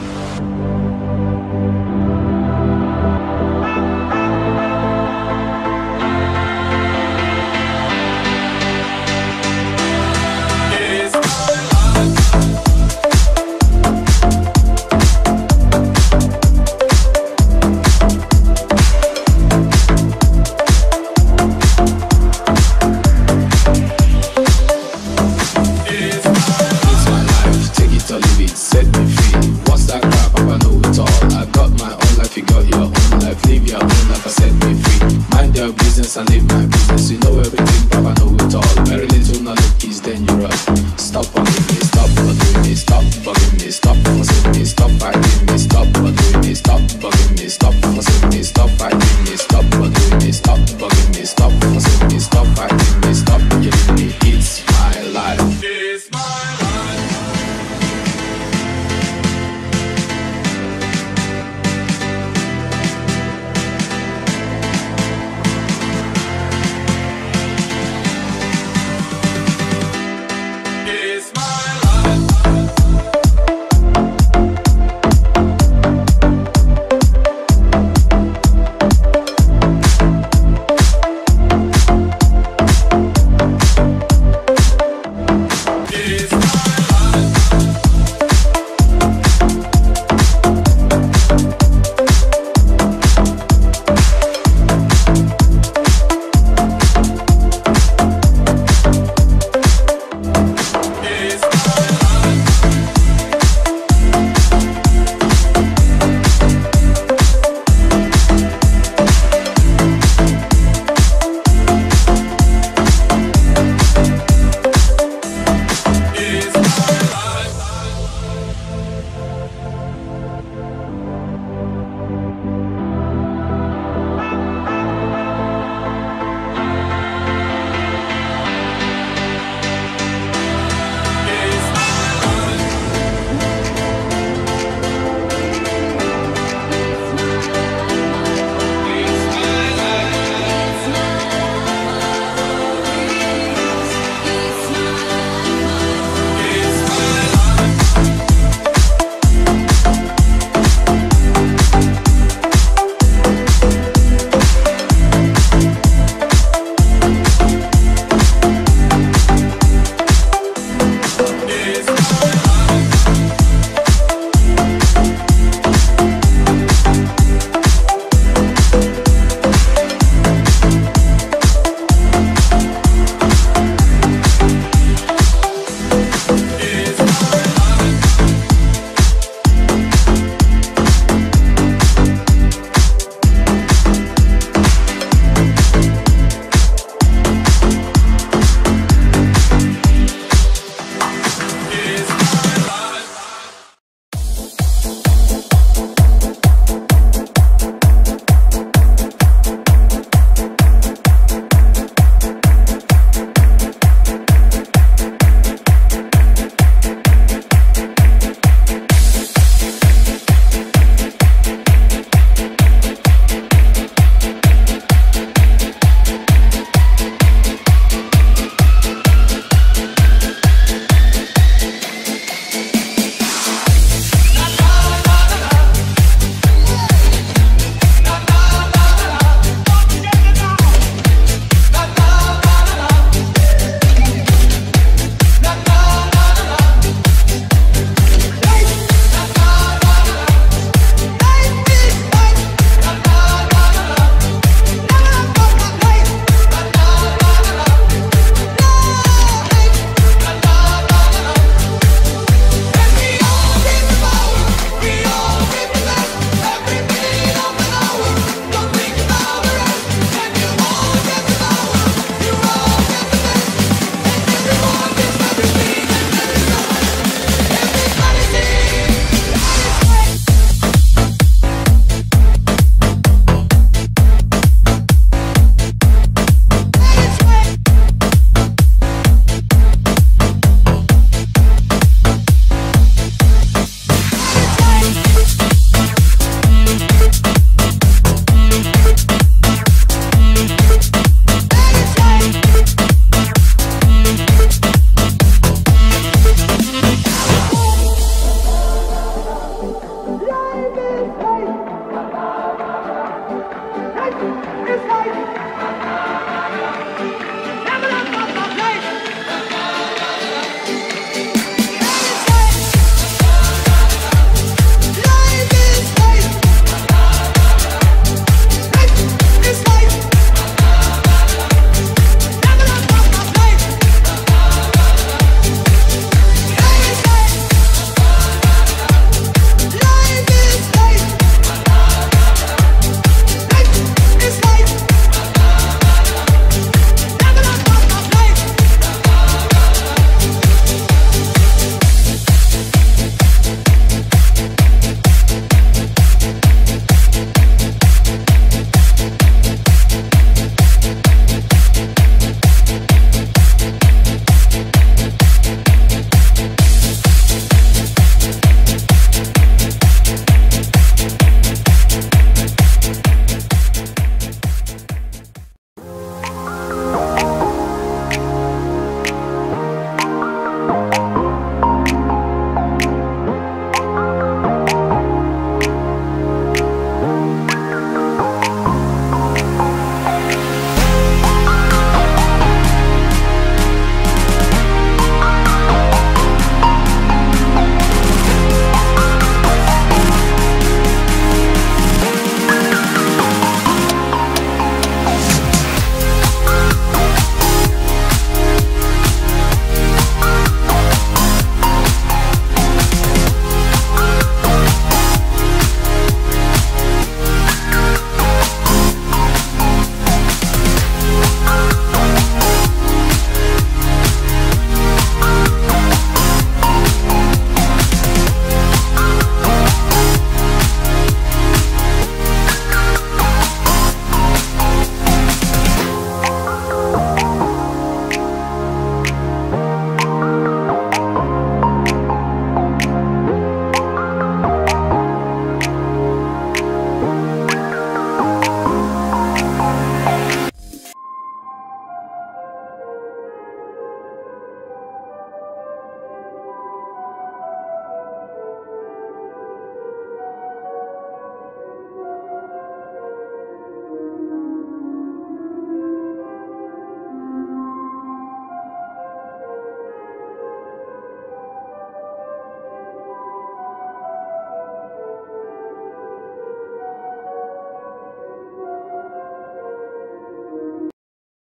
It's set me free. What's that crap? It all. I got my own life, you got your own life. Live your own life, I set me free. Mind your business and live my business. You know everything, Papa know it all. Dangerous. Stop bugging me, stop bothering me, stop bugging me, stop fussing me,